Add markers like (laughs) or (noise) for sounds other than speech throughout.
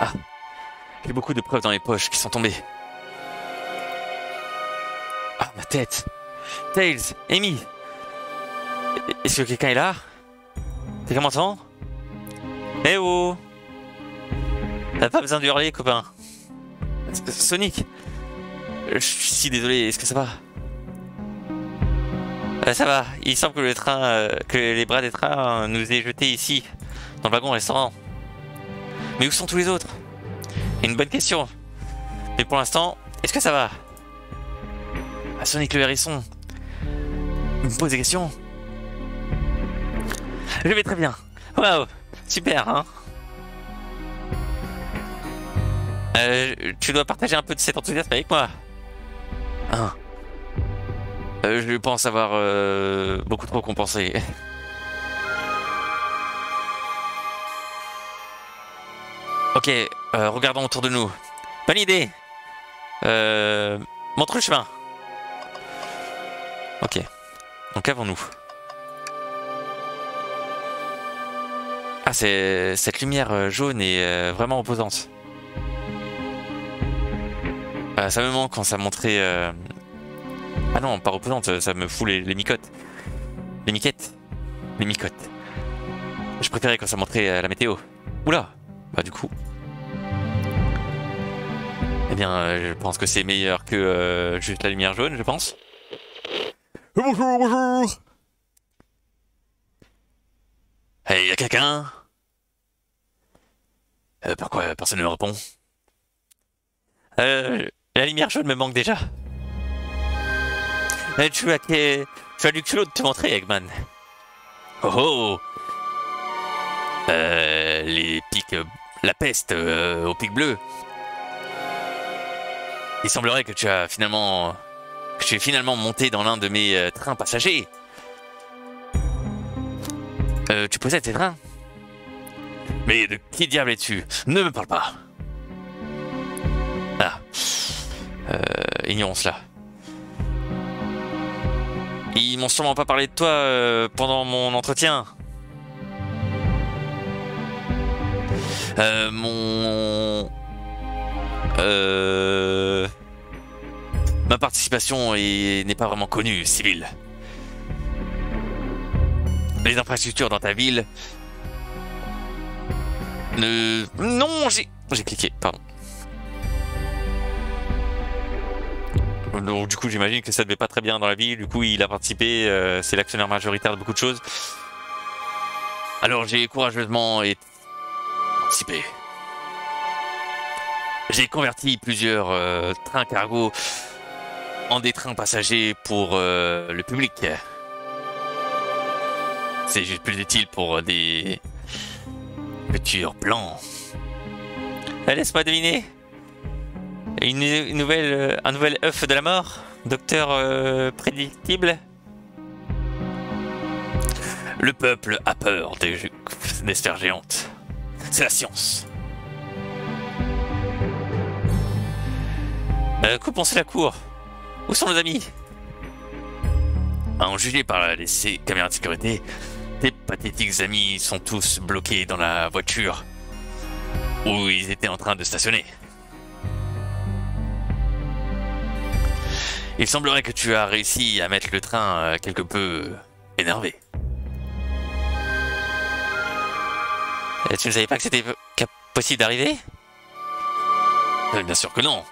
Ah, j'ai beaucoup de preuves dans mes poches qui sont tombées. Ah, ma tête. Tails, Amy. Est-ce que quelqu'un est là? Quelqu'un m'entend Eh oh T'as pas besoin d'hurler, copain. Sonic Je suis si désolé, est-ce que ça va? Euh, Ça va, il semble que le train, euh, que les bras des trains euh, nous aient jetés ici, dans le wagon restaurant. Mais où sont tous les autres? Une bonne question. Mais pour l'instant, est-ce que ça va? Ah, Sonic le hérisson me pose des questions? Je vais très bien. Waouh, super, hein Euh, tu dois partager un peu de cet enthousiasme avec moi. Hein. Euh, je pense avoir euh, beaucoup trop compensé. (laughs) euh, regardons autour de nous. Bonne idée. Euh, montre le chemin. Ok. Donc avons-nous Ah, c'est cette lumière euh, jaune est vraiment opposante. Euh, ça me manque quand ça montrait. Ah non, pas opposante, ça me fout les, les micottes. Les miquettes. Les micottes. Je préférais quand ça montrait la météo. Oula Bah du coup. Eh bien, euh, je pense que c'est meilleur que euh, juste la lumière jaune, je pense. Bonjour, bonjour Hey, y a quelqu'un? Euh, Pourquoi personne ne me répond? Euh, La lumière jaune me manque déjà. Euh, tu, as, que- tu as du culot de te montrer, Eggman. Oh oh euh, Les pics... euh, la peste euh, aux pics bleus. Il semblerait que tu as finalement... que tu es finalement monté dans l'un de mes euh, trains passagers. Euh, tu possèdes ces trains? Mais de qui diable es-tu? Ne me parle pas. Ah. Euh, ignorons cela. Ils m'ont sûrement pas parlé de toi euh, pendant mon entretien. Euh, mon... Euh... Ma participation est- n'est pas vraiment connue, civil. Les infrastructures dans ta ville... Ne... Non, j'ai... J'ai cliqué, pardon. Donc du coup j'imagine que ça devait pas très bien dans la ville, du coup il a participé, euh, c'est l'actionnaire majoritaire de beaucoup de choses. Alors j'ai courageusement participé. J'ai converti plusieurs euh, trains cargo en des trains passagers pour euh, le public. C'est juste plus utile pour des futurs plans. Euh, Laisse-moi deviner. Une, nouvelle, euh, un nouvel œuf de la mort Docteur prédictible Le peuple a peur des, des sphères géantes. C'est la science. Euh, coupons la cour? Où sont nos amis? En juger par les caméras de sécurité, tes pathétiques amis sont tous bloqués dans la voiture où ils étaient en train de stationner. Il semblerait que tu as réussi à mettre le train euh, quelque peu énervé. Euh, Tu ne savais pas que c'était possible d'arriver? Euh, Bien sûr que non.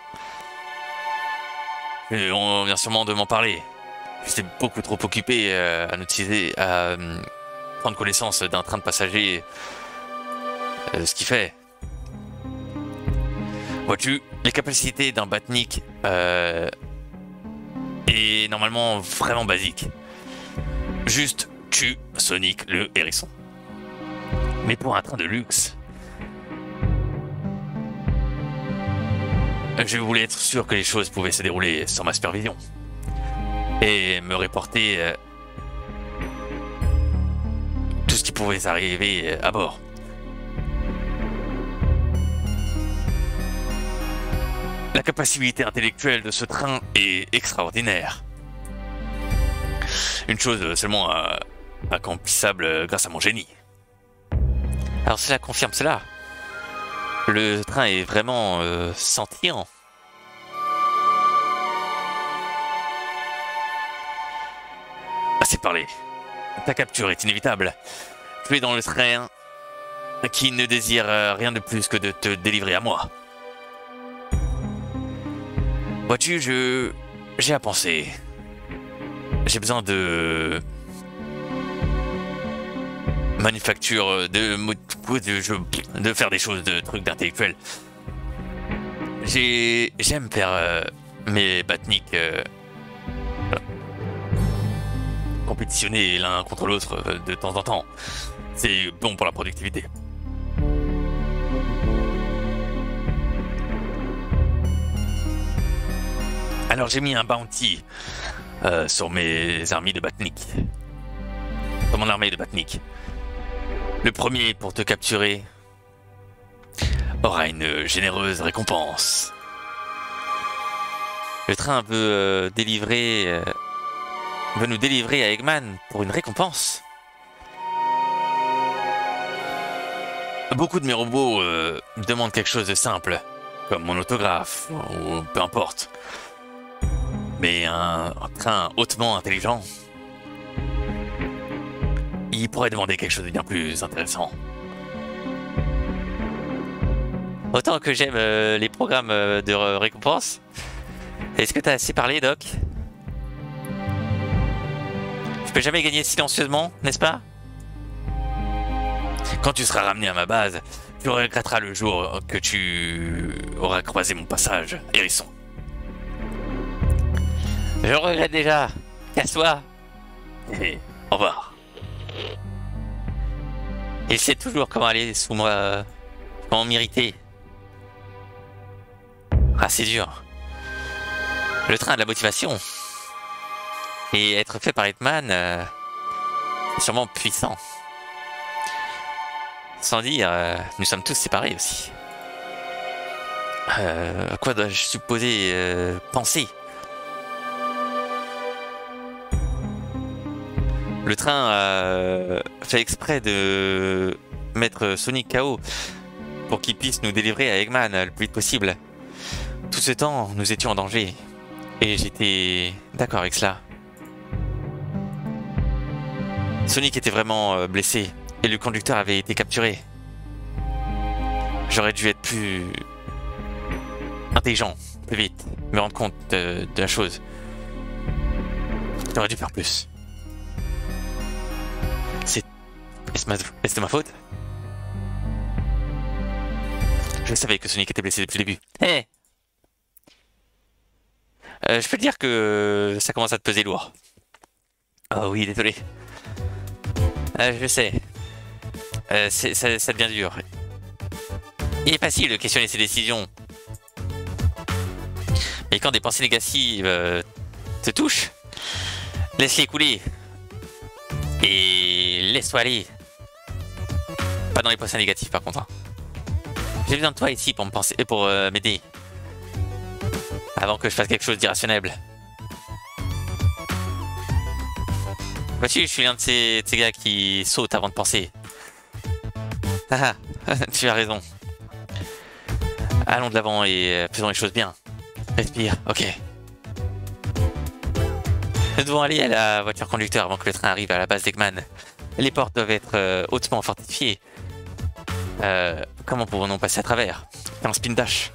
Euh, On vient sûrement de m'en parler. J'étais beaucoup trop occupé euh, à notiser, à euh, prendre connaissance d'un train de passagers. ce qui fait. Vois-tu, les capacités d'un Batnik est normalement vraiment basique. Juste tue Sonic le hérisson. Mais pour un train de luxe, je voulais être sûr que les choses pouvaient se dérouler sans ma supervision. Et me reporter euh, tout ce qui pouvait arriver euh, à bord. La capacité intellectuelle de ce train est extraordinaire. Une chose seulement euh, accomplissable grâce à mon génie. Alors cela confirme cela. Le train est vraiment euh, sentient. Assez parlé. Ta capture est inévitable. Tu es dans le train qui ne désire euh, rien de plus que de te délivrer à moi. Vois-tu, je... J'ai à penser. J'ai besoin de... Manufacture de... de, faire des choses, de trucs d'intellectuel. J'ai... J'aime faire euh, mes batniks... Euh, compétitionner l'un contre l'autre euh, de temps en temps. C'est bon pour la productivité. Alors j'ai mis un bounty sur mes armées de Batnik. Sur mon armée de Batnik. Le premier pour te capturer aura une généreuse récompense. Le train veut euh. Euh, nous délivrer à Eggman pour une récompense. Beaucoup de mes robots demandent quelque chose de simple, comme mon autographe, ou peu importe. Mais un, train hautement intelligent, il pourrait demander quelque chose de bien plus intéressant. Autant que j'aime euh, les programmes euh, de récompense, est-ce que t'as assez parlé, Doc? Je peux jamais gagner silencieusement, n'est-ce pas? Quand tu seras ramené à ma base, tu regretteras le jour que tu auras croisé mon passage, Hérisson. Je regrette déjà. Casse-toi. Et (laughs) au revoir. Il sait toujours comment aller sous moi. comment m'irriter. Ah, c'est dur. Le train de la motivation. Et être fait par Hitman, euh, c'est sûrement puissant. Sans dire, euh, nous sommes tous séparés aussi. Euh, quoi dois-je supposer penser? Le train a fait exprès de mettre Sonic KO pour qu'il puisse nous délivrer à Eggman le plus vite possible. Tout ce temps, nous étions en danger. Et j'étais d'accord avec cela. Sonic était vraiment euh, blessé et le conducteur avait été capturé. J'aurais dû être plus intelligent, plus vite, me rendre compte de la chose. J'aurais dû faire plus. Est-ce de ma faute Je savais que Sonic était blessé depuis le début. Hé euh, Je peux te dire que ça commence à te peser lourd. Oh oui, désolé. Euh, je sais. Euh, ça, ça devient dur. Il est facile de questionner ses décisions. Mais quand des pensées négatives te touchent, laisse-les couler. Et laisse-toi aller. Pas dans les pensées négatives par contre. Hein. J'ai besoin de toi ici pour me penser pour euh, m'aider. Avant que je fasse quelque chose d'irrationnel. Vois-tu, je suis l'un de ces, gars qui sautent avant de penser. (laughs) Ah, ah tu as raison. Allons de l'avant et euh, faisons les choses bien. Respire, ok. Nous devons aller à la voiture conducteur avant que le train arrive à la base d'Eggman. Les portes doivent être euh, hautement fortifiées euh, comment pouvons-nous passer à travers Un spin dash.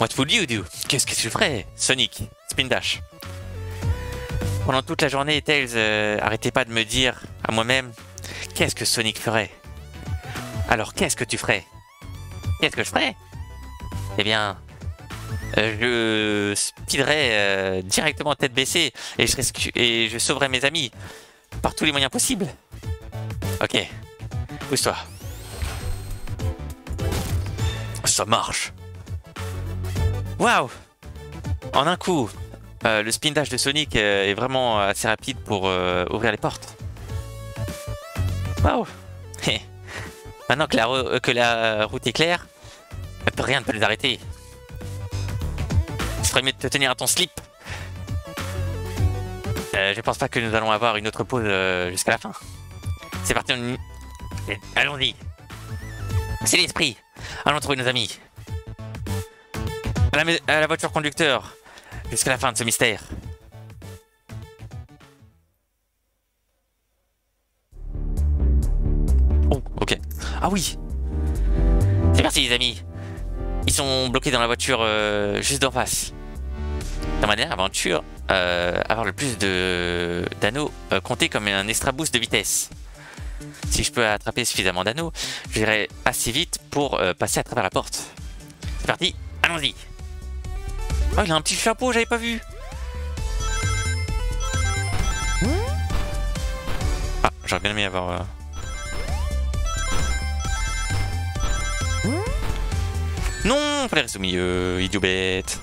What would you do? Qu'est-ce que tu ferais? Sonic, spin dash. Pendant toute la journée, Tails euh, arrêtait pas de me dire à moi-même qu'est-ce que Sonic ferait? Alors qu'est-ce que tu ferais? Qu'est-ce que je ferais? Eh bien, euh, je speederais directement tête baissée et je, et je sauverais mes amis par tous les moyens possibles. Ok. Pousse-toi. Ça marche. Waouh En un coup, euh, le spin de Sonic euh, est vraiment assez rapide pour euh, ouvrir les portes. Waouh (laughs) Maintenant que la, route est claire, rien ne peut les arrêter. Il serait mieux de te tenir à ton slip. je pense pas que nous allons avoir une autre pause jusqu'à la fin. C'est parti, Allons-y. C'est l'esprit. Allons trouver nos amis. À la, à la voiture conducteur. Jusqu'à la fin de ce mystère. Oh, ok. Ah oui C'est parti les amis Ils sont bloqués dans la voiture euh, juste d'en face. Dans ma dernière aventure, euh, avoir le plus de d'anneaux euh, compter comme un extra boost de vitesse. Si je peux attraper suffisamment d'anneaux, j'irai assez vite pour euh, passer à travers la porte. C'est parti, allons-y Oh, il a un petit chapeau, j'avais pas vu Ah, j'aurais bien aimé avoir... euh, Non, fallait rester au milieu, idiot bête.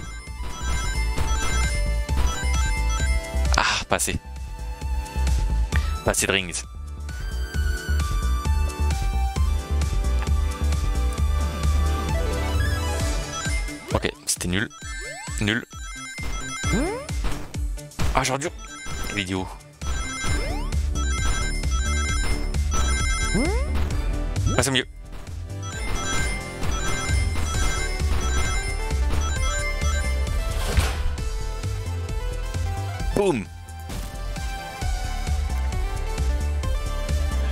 Ah, pas assez. Pas assez de rings. Ok, c'était nul. Nul. Ah, j'aurais dû... Vidéo. Ah, c'est mieux. Boum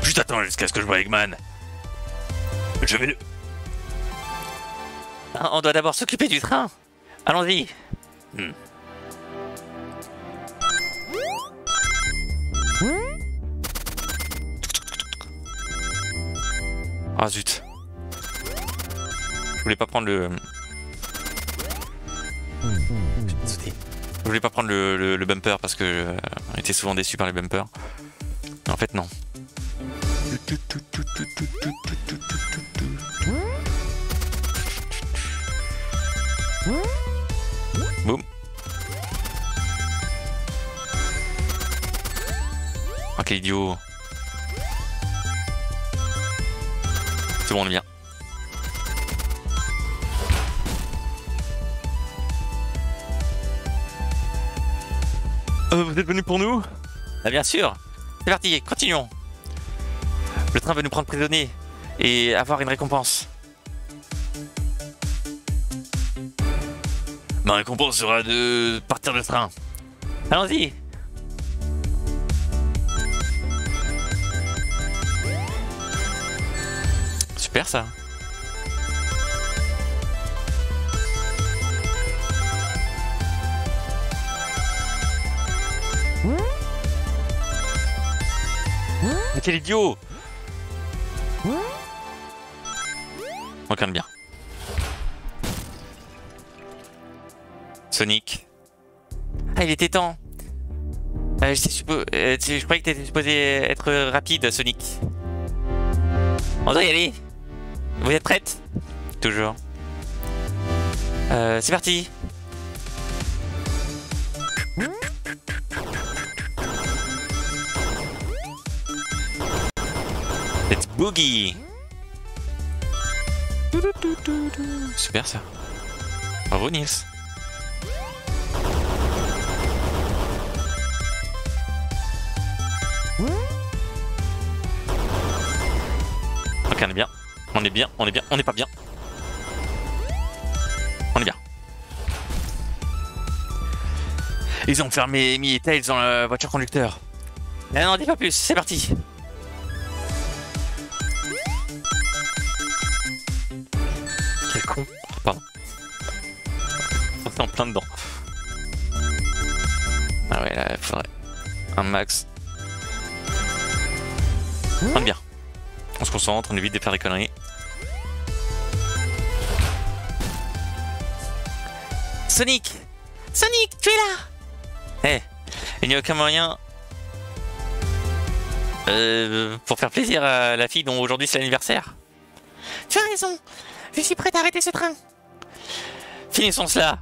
Juste attends jusqu'à ce que je vois Eggman. Je vais le... On doit d'abord s'occuper du train. Allons-y. Hmm. Ah zut. Je voulais pas prendre le... Je voulais pas prendre le, bumper parce que euh, on était souvent déçu par les bumpers. En fait non. Ah quel idiot. C'est bon on est bien. Euh, vous êtes venu pour nous? Ah bien sûr C'est parti, continuons Le train va nous prendre prisonniers et avoir une récompense. Ma récompense sera de partir de train. Allons-y Super ça quel idiot Aucun de bien. Sonic. Ah, il était temps. Euh, euh, je croyais que t'étais supposé être rapide, Sonic. On doit y aller. Vous êtes prête Toujours. Euh, c'est parti. Let's boogie. Super ça. Bravo Nils. On est bien, on est bien, on n'est pas bien. On est bien. Ils ont fermé Mi et Tails dans la voiture conducteur. Mais non, dis pas plus, c'est parti. Quel con. Pardon. On est en plein dedans. Ah ouais, là, il faudrait un max. On est bien. On se concentre, on évite de faire des conneries. Sonic Sonic, tu es là Eh, il n'y a aucun moyen euh, pour faire plaisir à la fille dont aujourd'hui c'est l'anniversaire. Tu as raison, je suis prêt à arrêter ce train. Finissons cela.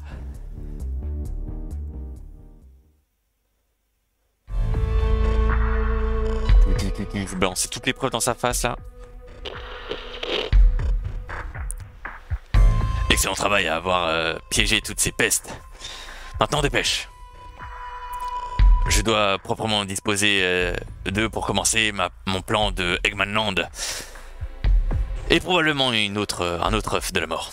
Vous balancez toutes les preuves dans sa face là. Excellent travail à avoir euh, piégé toutes ces pestes. Maintenant dépêche. Je dois proprement disposer euh, d'eux pour commencer mon plan de Eggmanland. Et probablement un autre œuf de la mort.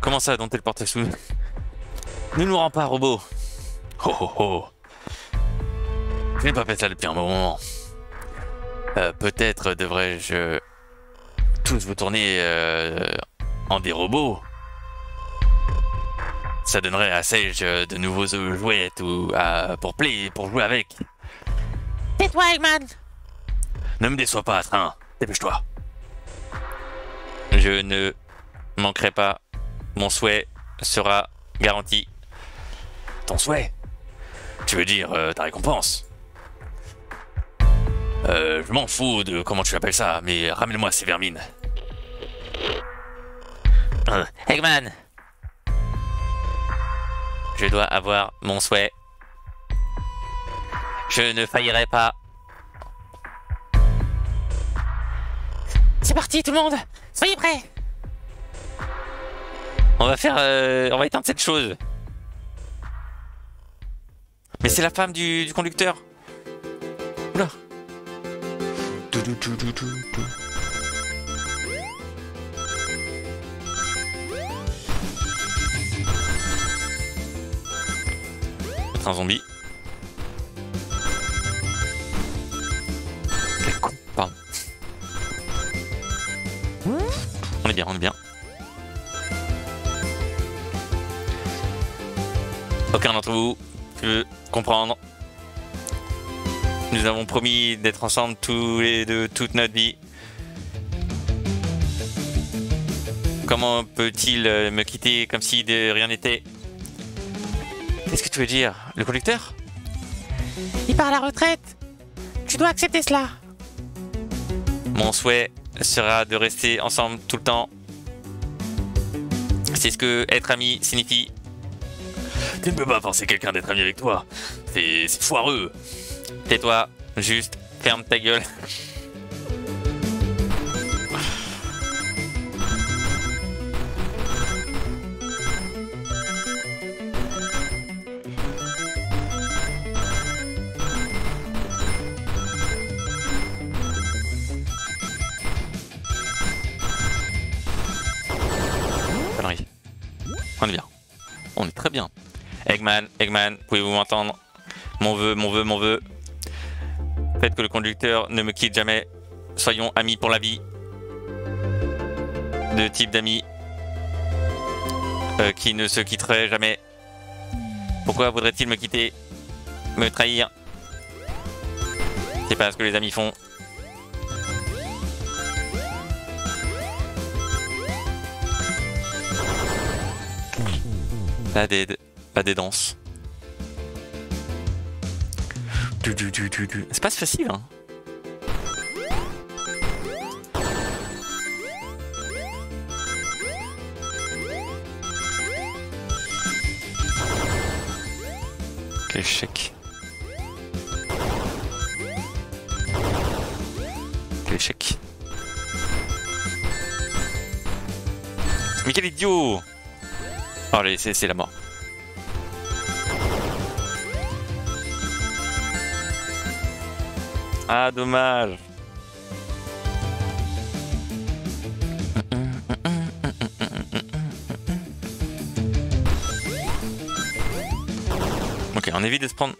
Comment ça, dont le porte sous? Ne nous rends pas, robot Oh oh oh Je n'ai pas fait ça depuis un moment. Euh, peut-être devrais-je tous vous tourner euh, en des robots ça donnerait à Sage de nouveaux jouets ou à, pour play, pour jouer avec. Tais-toi, Eggman Ne me déçois pas, Train. Dépêche-toi. Je ne manquerai pas. Mon souhait sera garanti. Ton souhait? Tu veux dire euh, ta récompense? Euh, je m'en fous de comment tu appelles ça, mais ramène-moi ces vermines. Euh, Eggman Je dois avoir mon souhait. Je ne faillirai pas. C'est parti tout le monde Soyez prêts On va faire... euh, on va éteindre cette chose. Mais c'est la femme du, du conducteur. Oula. Un zombie. Quel. On est bien, on est bien. Aucun d'entre vous peut comprendre. Nous avons promis d'être ensemble tous les deux toute notre vie. Comment peut-il euh, me quitter comme si de rien n'était? Qu'est-ce que tu veux dire? Le conducteur? Il part à la retraite Tu dois accepter cela Mon souhait sera de rester ensemble tout le temps. C'est ce que être ami signifie. Tu ne peux pas forcer quelqu'un d'être ami avec toi. C'est c'est foireux. Tais-toi, juste ferme ta gueule. On est bien. On est très bien. Eggman, Eggman, pouvez-vous m'entendre? Mon vœu, mon vœu, mon vœu. Faites que le conducteur ne me quitte jamais. Soyons amis pour la vie. De type d'amis euh, qui ne se quitterait jamais. Pourquoi voudrait-il me quitter Me trahir? C'est pas ce que les amis font. Pas des, pas des danses. C'est pas facile, hein. Quel échec. Quel échec. Mais quel idiot Oh, allez, c'est la mort. Ah, dommage. Ok, on évite de se prendre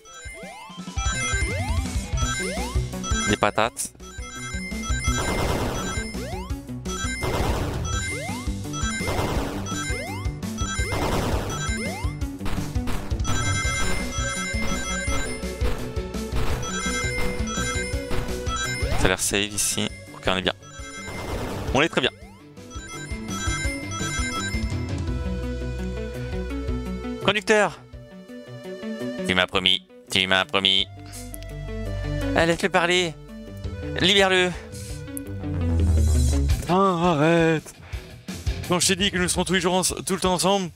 des patates. Safe ici. Ok, on est bien. On est très bien. Conducteur Tu m'as promis. Tu m'as promis. Ah, Laisse-le parler. Libère-le. Ah, arrête. Quand je t'ai dit que nous serons tous les jours tout le temps ensemble,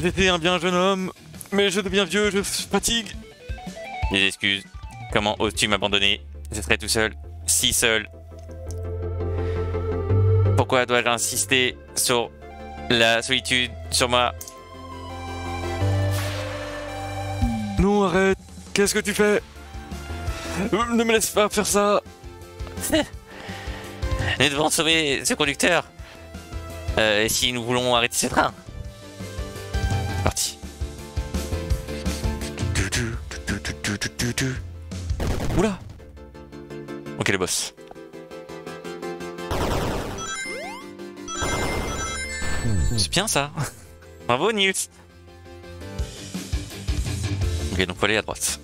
j'étais un bien jeune homme, mais je deviens vieux, je fatigue. Des excuses. Comment oses-tu m'abandonner? Je serai tout seul, si seul. Pourquoi dois-je insister sur la solitude, sur moi? Non, arrête. Qu'est-ce que tu fais? Ne me laisse pas faire ça. (laughs) Nous devons sauver ce conducteur. Euh, si nous voulons arrêter ce train? Ça. Bravo Nils. Ok donc faut aller à droite.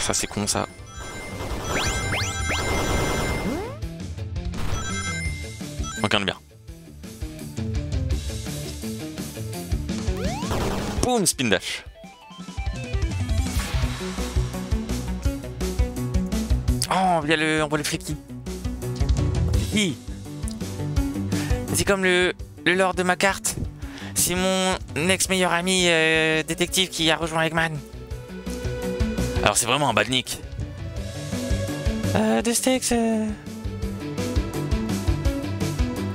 Ça c'est con ça. Spin dash. Oh, on voit le, on voit le friki. Friki. C'est comme le, le lord de ma carte. C'est mon ex-meilleur ami euh, détective qui a rejoint Eggman. Alors c'est vraiment un badnik. Euh, de steaks. Euh...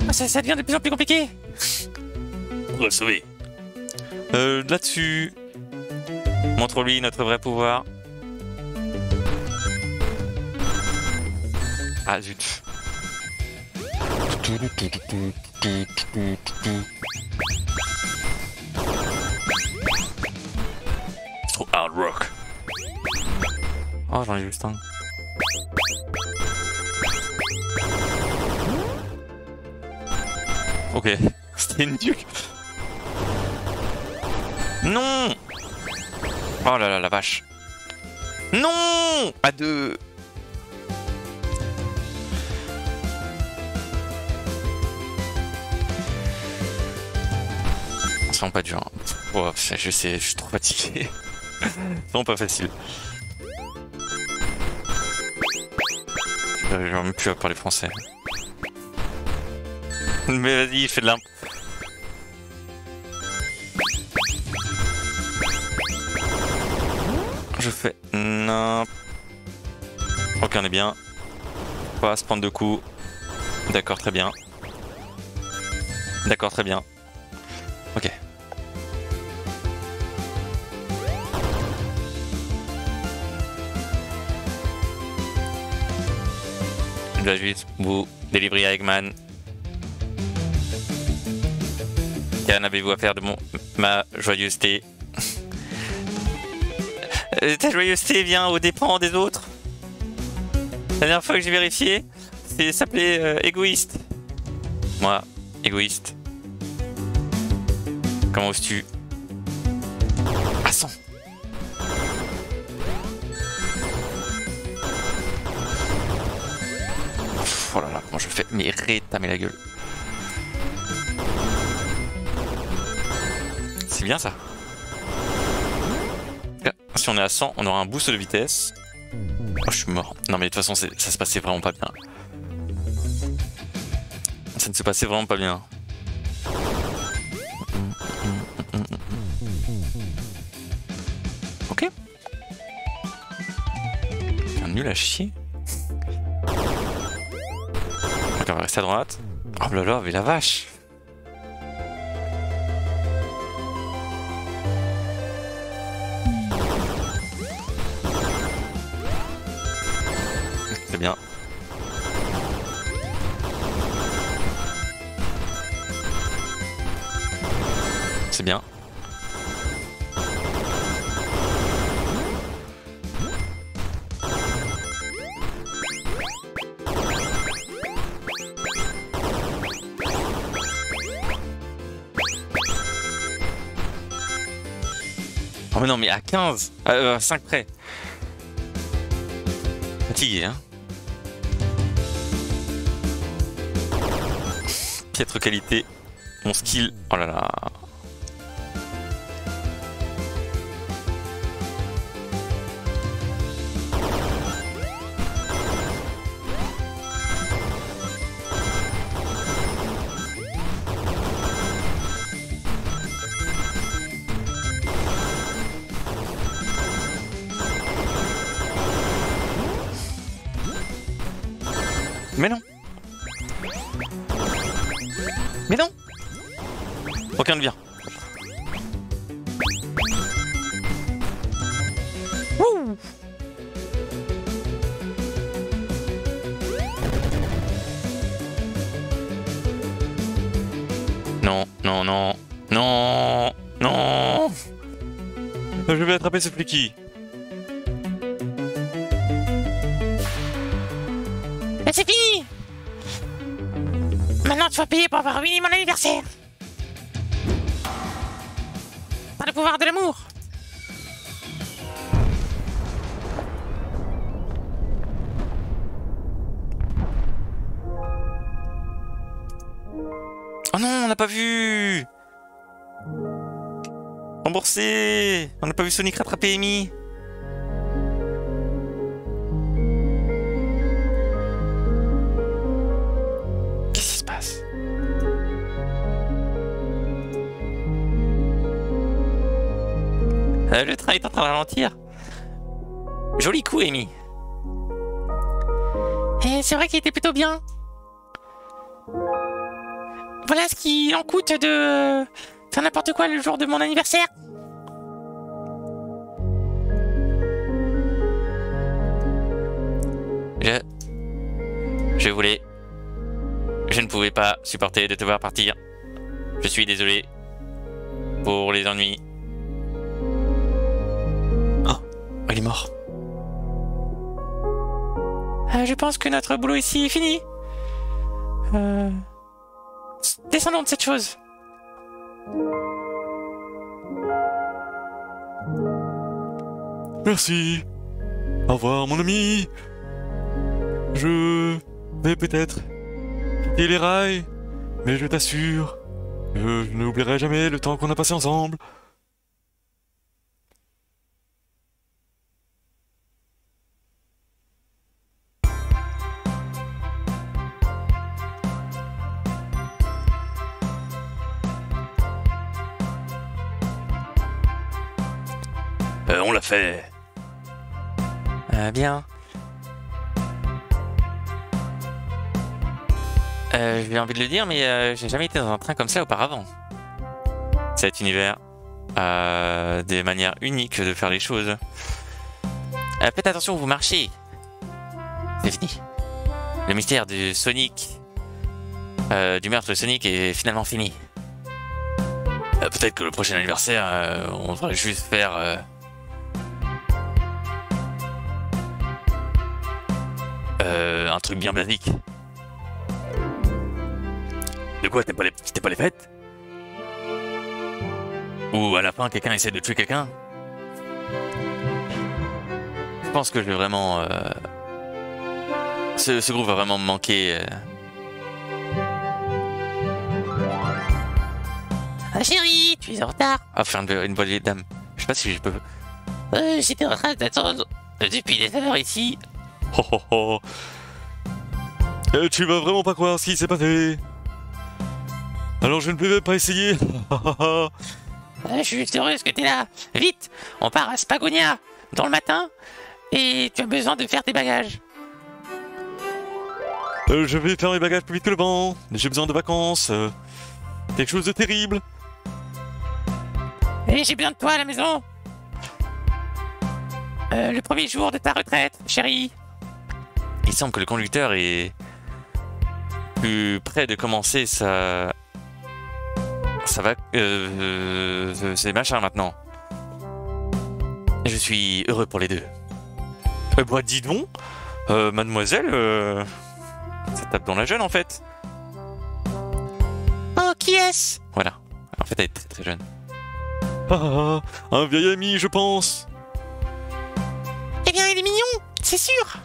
Ah, ça, ça devient de plus en plus compliqué. Sauver. Euh, là-dessus. Montre-lui notre vrai pouvoir. Ah zut. C'est trop hard rock. Oh j'en ai juste un. Ok, (laughs) c'était une duke. Non Oh là là la vache. Non À deux. Vraiment pas dur. hein. Oh, je sais, je suis trop fatigué. (laughs) Vraiment pas facile. J'arrive même plus parler français. Mais vas-y, fais de l'imp. N'imp. Ok, on est bien. Pas se prendre de coups. D'accord, très bien. D'accord, très bien. Ok. Dois juste vous délivrer à Eggman. Qu'en avez-vous à faire de mon ma joyeuseté? Ta joyeuseté vient aux dépens des autres. La dernière fois que j'ai vérifié, c'est s'appelait euh, égoïste. Moi, égoïste. Comment oses-tu? Pff, Oh là là, comment je fais? Mais rétamer la gueule. C'est bien ça. Si on est à 100, on aura un boost de vitesse. Oh, je suis mort. Non, mais de toute façon, ça se passait vraiment pas bien. Ça ne se passait vraiment pas bien. Ok. Un nul à chier. Ok, on va rester à droite. Oh là là, mais la vache Oh mais non mais à 15 euh, À 5 près. Fatigué hein. Piètre qualité Mon skill. Oh là là non, non. Je vais attraper ce flicky. Mais c'est fini. Maintenant tu vas payer pour avoir ruiné mon anniversaire. Par le pouvoir de l'amour. Oh non, on n'a pas vu Remboursé On n'a pas vu Sonic rattraper Amy Qu'est-ce qui se passe? Euh, Le train est en train de ralentir. Joli coup, Amy. C'est vrai qu'il était plutôt bien. Voilà ce qui en coûte de faire n'importe quoi le jour de mon anniversaire. Je... Je voulais... Je ne pouvais pas supporter de te voir partir. Je suis désolé. Pour les ennuis. Oh, il est mort. Euh, je pense que notre boulot ici est fini. Euh... Descendons de cette chose. Merci. Au revoir, mon ami. Je vais peut-être quitter les rails, mais je t'assure, je n'oublierai jamais le temps qu'on a passé ensemble. Euh, bien. Euh, j'ai envie de le dire, mais euh, j'ai jamais été dans un train comme ça auparavant. Cet univers a des manières uniques de faire les choses. Faites attention où vous marchez. C'est fini. Le mystère du Sonic, du meurtre de Sonic est finalement fini. Peut-être que le prochain anniversaire, on devrait juste faire. Euh, un truc bien basique. De quoi C'était pas, les... pas les fêtes? Ou à la fin, quelqu'un essaie de tuer quelqu'un? Je pense que je vais vraiment. euh, Ce, ce groupe va vraiment me manquer. euh. Ah, chérie, tu es en retard. Ah, faire une, une bonne vieille dame. Je sais pas si je peux. Euh, J'étais en train d'attendre depuis des heures ici. Oh, oh, oh. Tu vas vraiment pas croire ce qui s'est passé. Alors je ne peux pas essayer. (laughs) Euh, je suis juste heureuse que t'es là. Vite, on part à Spagonia dans le matin et tu as besoin de faire tes bagages. Euh, je vais faire mes bagages plus vite que le vent. J'ai besoin de vacances. euh, quelque chose de terrible. Et j'ai besoin de toi à la maison. Euh, le premier jour de ta retraite, chérie. Il semble que le conducteur est plus près de commencer sa. Ça va. Euh, euh, c'est machin maintenant. Je suis heureux pour les deux. Euh, bah, dis donc, euh, mademoiselle, euh, ça tape dans la jeune en fait. Oh, qui est-ce? Voilà. En fait, elle est très très jeune. Ah, un vieil ami, je pense. Eh bien, il est mignon, c'est sûr.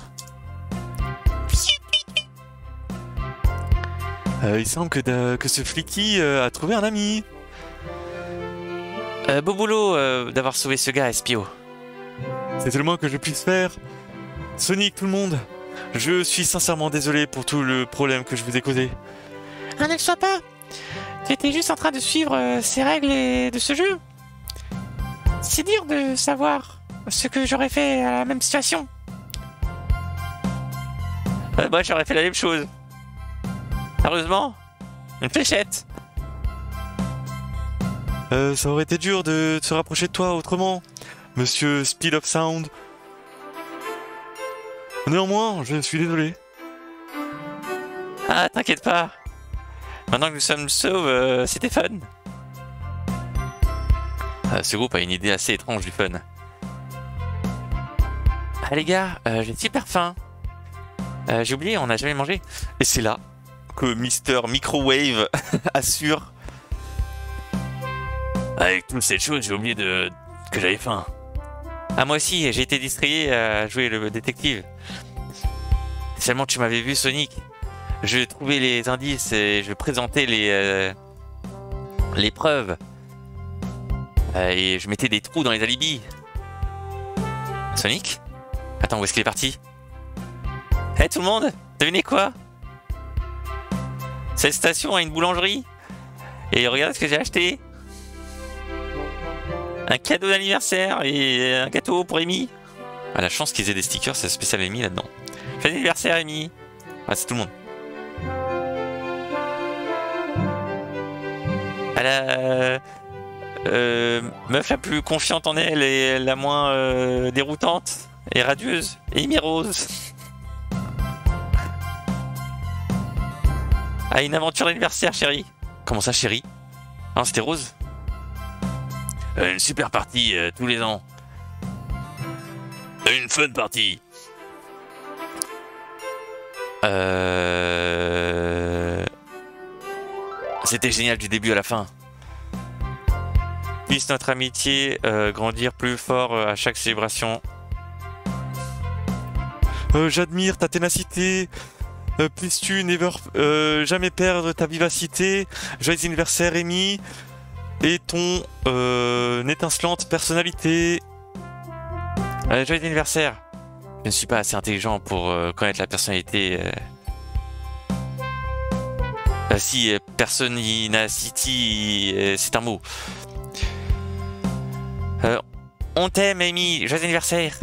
Euh, il semble que, que ce flicky euh, a trouvé un ami. Euh, beau boulot euh, d'avoir sauvé ce gars, Espio. C'est le moins que je puisse faire. Sonic, tout le monde. Je suis sincèrement désolé pour tout le problème que je vous ai causé. Ah, ne le sois pas. Tu étais juste en train de suivre euh, ces règles et de ce jeu. C'est dur de savoir ce que j'aurais fait à la même situation. Euh, moi, j'aurais fait la même chose. Sérieusement Une fléchette Euh, ça aurait été dur de se rapprocher de toi autrement, monsieur Speed of Sound. Néanmoins, je suis désolé. Ah, t'inquiète pas. Maintenant que nous sommes sauves, euh, c'était fun. Euh, ce groupe a une idée assez étrange du fun. Ah les gars, euh, j'ai super faim. Euh, j'ai oublié, on n'a jamais mangé. Et c'est là que Mister Microwave (laughs) assure. Avec toutes ces choses, j'ai oublié de... que j'avais faim. Ah moi aussi, j'ai été distrayé à jouer le détective. Seulement tu m'avais vu Sonic. Je trouvais les indices et je présentais les euh, les preuves. Euh, et je mettais des trous dans les alibis. Sonic? Attends, où est-ce qu'il est parti? Eh tout le monde? Devinez quoi? Cette station a une boulangerie. Et regarde ce que j'ai acheté. Un cadeau d'anniversaire et un gâteau pour Amy. Ah, la chance qu'ils aient des stickers, c'est spécial Amy là-dedans. Fais anniversaire Amy. Ah, c'est tout le monde. À la euh, meuf la plus confiante en elle et la moins euh, déroutante et radieuse, Amy Rose. Ah, une aventure d'anniversaire, chérie. Comment ça, chérie? Non, c'était Rose? Euh, Une super partie euh, tous les ans. Une fun partie. Euh... C'était génial du début à la fin. Puisse notre amitié euh, grandir plus fort à chaque célébration. J'admire ta ténacité. Euh, Puisses-tu never, euh, jamais perdre ta vivacité. Joyeux anniversaire, Amy. Et ton euh, étincelante personnalité. Euh, joyeux anniversaire. Je ne suis pas assez intelligent pour connaître la personnalité. Si, personnicity, euh, c'est un mot. On t'aime, Amy. Joyeux anniversaire.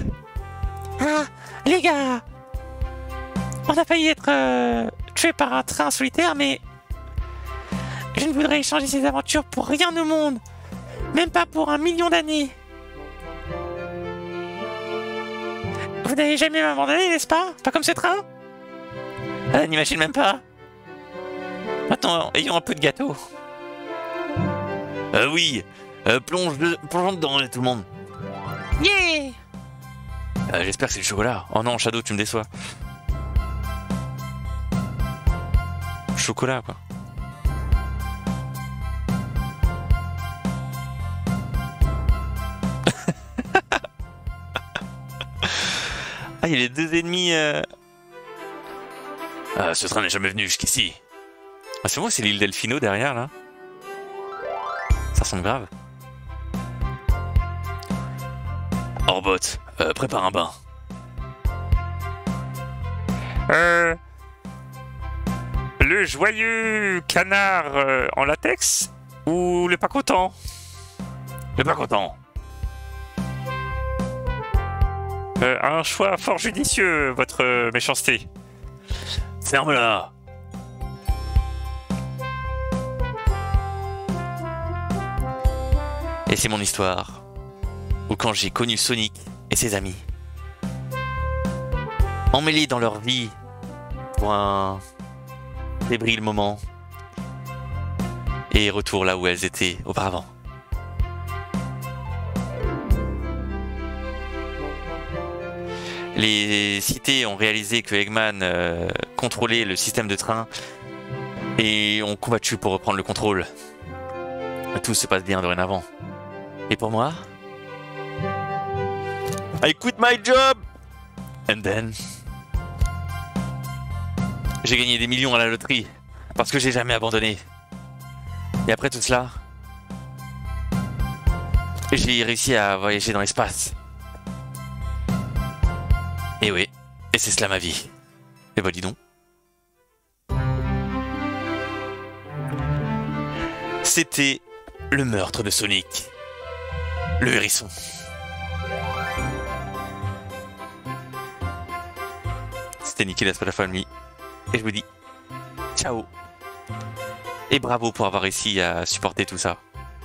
Ah, les gars On a failli être euh, tué par un train solitaire, mais je ne voudrais échanger ces aventures pour rien au monde. Même pas pour un million d'années. Vous n'avez jamais m'abandonné, n'est-ce pas? Pas comme ce train? Euh, N'imagine même pas. Attends, ayons un peu de gâteau. Euh, oui, euh, plonge, de- plongeons dedans, tout le monde. Yeah Euh, J'espère que c'est le chocolat. Oh non, Shadow, tu me déçois. Chocolat, quoi. (laughs) ah, il y a les deux ennemis. euh. Ah, ce train n'est jamais venu jusqu'ici. Ah, c'est moi, c'est l'île Delfino derrière, là. Ça ressemble grave. Orbot, euh, prépare un bain. Euh, le joyeux canard euh, en latex ou le pas content? Le pas content. Euh, Un choix fort judicieux, votre euh, méchanceté. Ferme-la. Et c'est mon histoire. Ou quand j'ai connu Sonic et ses amis. Emmêlés dans leur vie pour un débris moment. Et retour là où elles étaient auparavant. Les cités ont réalisé que Eggman euh, contrôlait le système de train et ont combattu pour reprendre le contrôle. Tout se passe bien dorénavant. Et pour moi? I quit my job And then? J'ai gagné des millions à la loterie parce que j'ai jamais abandonné. Et après tout cela, j'ai réussi à voyager dans l'espace. Et oui, et c'est cela ma vie. Et bah dis donc. C'était le meurtre de Sonic. Le hérisson. C'était Nicolas Family. Et je vous dis ciao. Et bravo pour avoir réussi à supporter tout ça.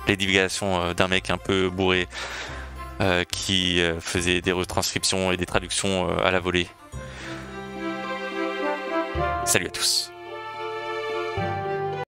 Les divulgations euh, d'un mec un peu bourré euh, qui euh, faisait des retranscriptions et des traductions à la volée. Salut à tous.